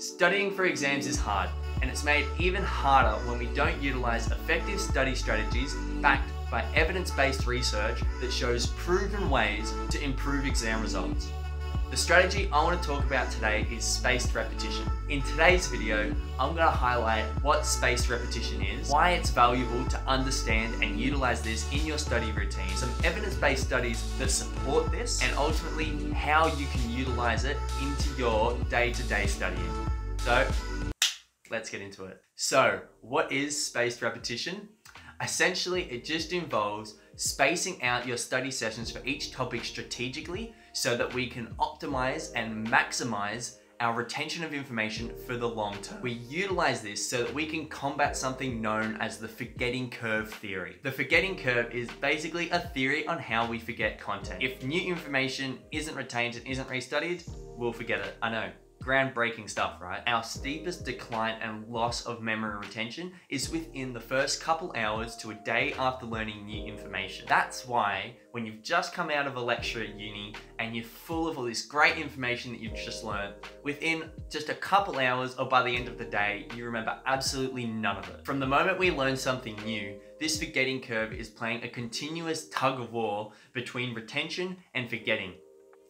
Studying for exams is hard, and it's made even harder when we don't utilize effective study strategies backed by evidence-based research that shows proven ways to improve exam results. The strategy I want to talk about today is spaced repetition. In today's video, I'm going to highlight what spaced repetition is, why it's valuable to understand and utilize this in your study routine, some evidence-based studies that support this, and ultimately how you can utilize it into your day-to-day -day studying. So, let's get into it. So, what is spaced repetition? Essentially, it just involves spacing out your study sessions for each topic strategically so that we can optimize and maximize our retention of information for the long term. We utilize this so that we can combat something known as the forgetting curve theory. The forgetting curve is basically a theory on how we forget content. If new information isn't retained and isn't restudied, we'll forget it. I know, groundbreaking stuff, right? Our steepest decline and loss of memory retention is within the first couple hours to a day after learning new information. That's why when you've just come out of a lecture at uni and you're full of all this great information that you've just learned, within just a couple hours or by the end of the day, you remember absolutely none of it. From the moment we learn something new, this forgetting curve is playing a continuous tug of war between retention and forgetting,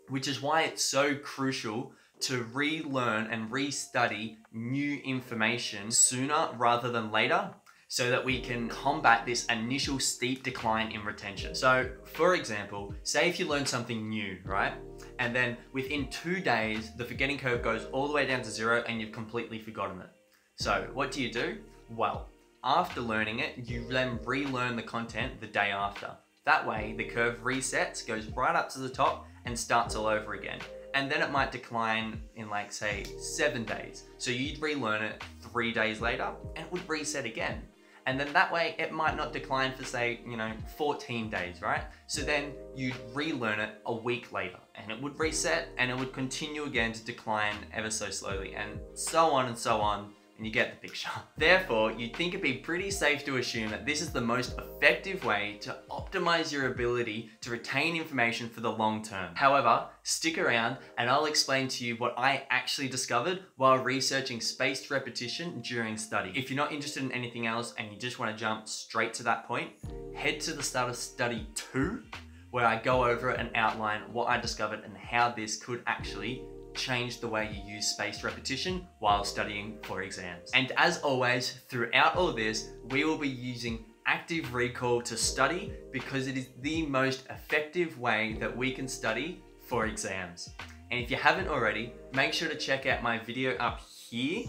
which is why it's so crucial to relearn and restudy new information sooner rather than later so that we can combat this initial steep decline in retention. So for example, say if you learn something new, right? And then within two days, the forgetting curve goes all the way down to zero and you've completely forgotten it. So what do you do? Well, after learning it, you then relearn the content the day after. That way, the curve resets, goes right up to the top and starts all over again and then it might decline in like say seven days. So you'd relearn it three days later and it would reset again. And then that way it might not decline for say, you know, 14 days, right? So then you'd relearn it a week later and it would reset and it would continue again to decline ever so slowly and so on and so on and you get the picture. Therefore, you'd think it'd be pretty safe to assume that this is the most effective way to optimize your ability to retain information for the long term. However, stick around and I'll explain to you what I actually discovered while researching spaced repetition during study. If you're not interested in anything else and you just want to jump straight to that point, head to the start of study two where I go over and outline what I discovered and how this could actually change the way you use spaced repetition while studying for exams. And as always, throughout all this, we will be using active recall to study because it is the most effective way that we can study for exams. And if you haven't already, make sure to check out my video up here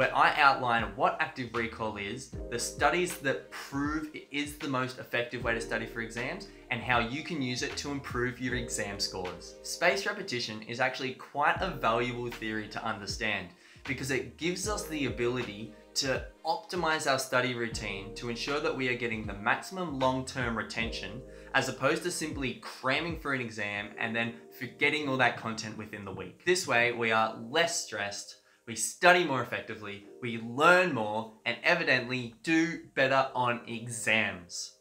where I outline what active recall is, the studies that prove it is the most effective way to study for exams, and how you can use it to improve your exam scores. Spaced repetition is actually quite a valuable theory to understand because it gives us the ability to optimize our study routine to ensure that we are getting the maximum long-term retention as opposed to simply cramming for an exam and then forgetting all that content within the week. This way we are less stressed we study more effectively, we learn more, and evidently do better on exams.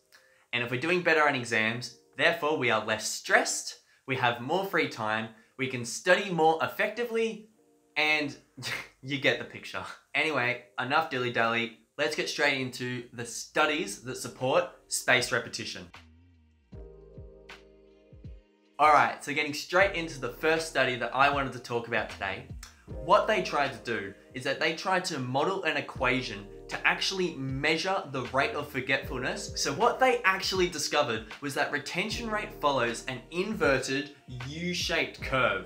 And if we're doing better on exams, therefore we are less stressed, we have more free time, we can study more effectively, and you get the picture. Anyway, enough dilly-dally, let's get straight into the studies that support spaced repetition. Alright, so getting straight into the first study that I wanted to talk about today, what they tried to do is that they tried to model an equation to actually measure the rate of forgetfulness. So what they actually discovered was that retention rate follows an inverted U-shaped curve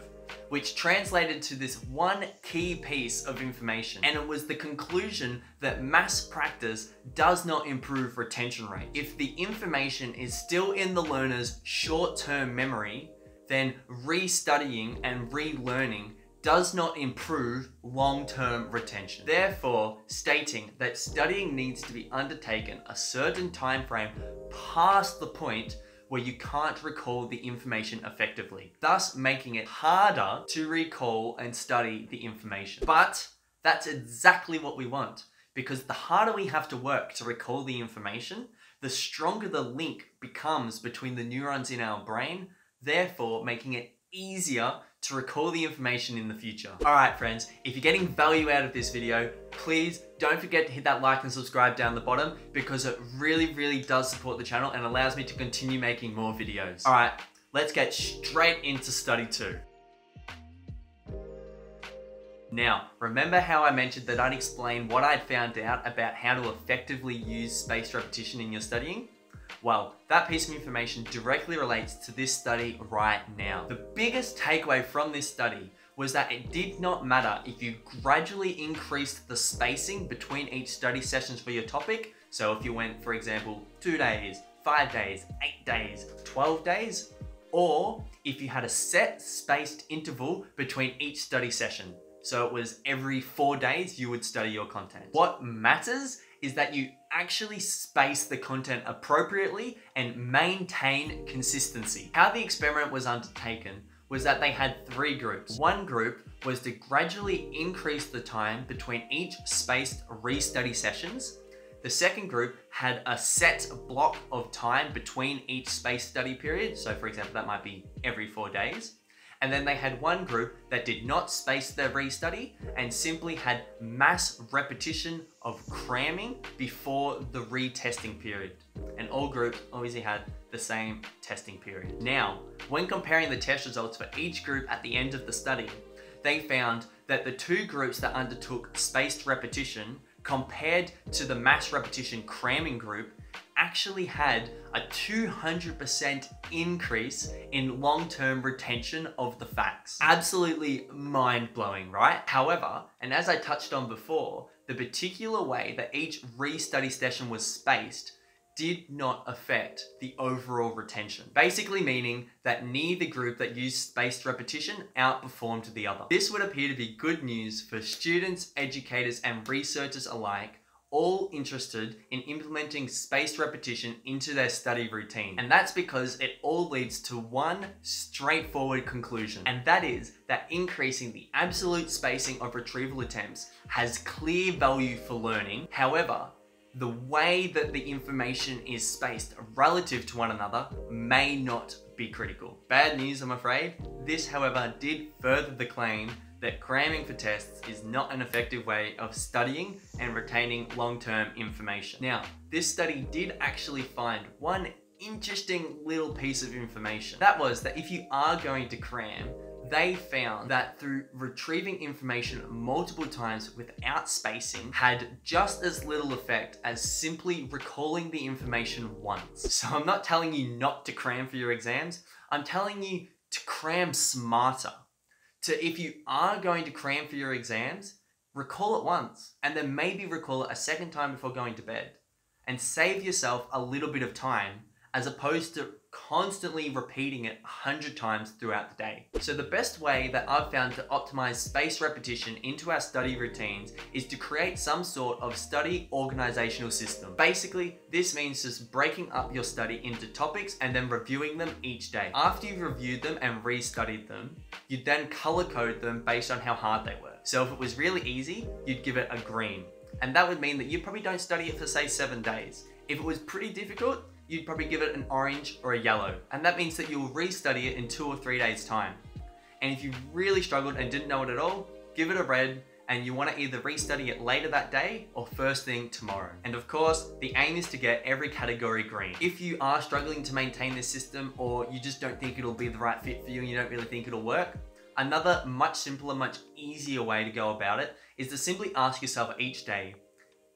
which translated to this one key piece of information. And it was the conclusion that mass practice does not improve retention rate. If the information is still in the learner's short-term memory, then restudying and relearning does not improve long-term retention. Therefore, stating that studying needs to be undertaken a certain time frame past the point where you can't recall the information effectively, thus making it harder to recall and study the information. But that's exactly what we want because the harder we have to work to recall the information, the stronger the link becomes between the neurons in our brain, therefore making it easier to recall the information in the future. All right, friends, if you're getting value out of this video, please don't forget to hit that like and subscribe down the bottom because it really, really does support the channel and allows me to continue making more videos. All right, let's get straight into study two. Now, remember how I mentioned that I'd explain what I'd found out about how to effectively use spaced repetition in your studying? Well, that piece of information directly relates to this study right now. The biggest takeaway from this study was that it did not matter if you gradually increased the spacing between each study sessions for your topic. So if you went, for example, two days, five days, eight days, 12 days, or if you had a set spaced interval between each study session. So it was every four days you would study your content. What matters is that you actually space the content appropriately and maintain consistency. How the experiment was undertaken was that they had three groups. One group was to gradually increase the time between each spaced restudy sessions. The second group had a set block of time between each spaced study period. So for example, that might be every four days. And then they had one group that did not space their restudy and simply had mass repetition of cramming before the retesting period. And all groups obviously had the same testing period. Now, when comparing the test results for each group at the end of the study, they found that the two groups that undertook spaced repetition compared to the mass repetition cramming group actually had a 200% increase in long-term retention of the facts. Absolutely mind-blowing, right? However, and as I touched on before, the particular way that each restudy session was spaced did not affect the overall retention. Basically meaning that neither group that used spaced repetition outperformed the other. This would appear to be good news for students, educators, and researchers alike all interested in implementing spaced repetition into their study routine. And that's because it all leads to one straightforward conclusion. And that is that increasing the absolute spacing of retrieval attempts has clear value for learning. However, the way that the information is spaced relative to one another may not be critical. Bad news, I'm afraid. This, however, did further the claim that cramming for tests is not an effective way of studying and retaining long-term information. Now, this study did actually find one interesting little piece of information. That was that if you are going to cram, they found that through retrieving information multiple times without spacing had just as little effect as simply recalling the information once. So I'm not telling you not to cram for your exams, I'm telling you to cram smarter. To if you are going to cram for your exams, recall it once and then maybe recall it a second time before going to bed and save yourself a little bit of time as opposed to constantly repeating it a hundred times throughout the day. So the best way that I've found to optimize space repetition into our study routines is to create some sort of study organizational system. Basically, this means just breaking up your study into topics and then reviewing them each day. After you've reviewed them and restudied them, you then color code them based on how hard they were. So if it was really easy, you'd give it a green. And that would mean that you probably don't study it for say seven days. If it was pretty difficult, you'd probably give it an orange or a yellow. And that means that you'll restudy it in two or three days time. And if you really struggled and didn't know it at all, give it a red and you want to either restudy it later that day or first thing tomorrow. And of course, the aim is to get every category green. If you are struggling to maintain this system or you just don't think it'll be the right fit for you and you don't really think it'll work, another much simpler, much easier way to go about it is to simply ask yourself each day,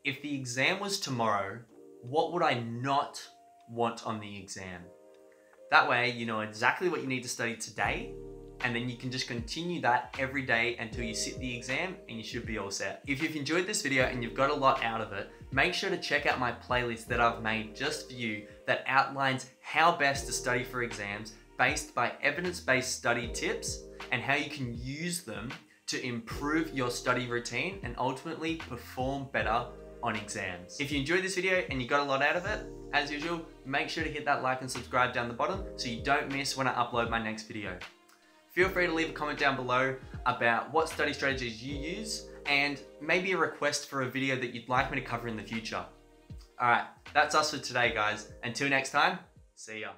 if the exam was tomorrow, what would I not want on the exam. That way, you know exactly what you need to study today, and then you can just continue that every day until you sit the exam and you should be all set. If you've enjoyed this video and you've got a lot out of it, make sure to check out my playlist that I've made just for you that outlines how best to study for exams based by evidence-based study tips and how you can use them to improve your study routine and ultimately perform better on exams. If you enjoyed this video and you got a lot out of it, as usual, make sure to hit that like and subscribe down the bottom so you don't miss when I upload my next video. Feel free to leave a comment down below about what study strategies you use and maybe a request for a video that you'd like me to cover in the future. Alright, that's us for today guys. Until next time, see ya.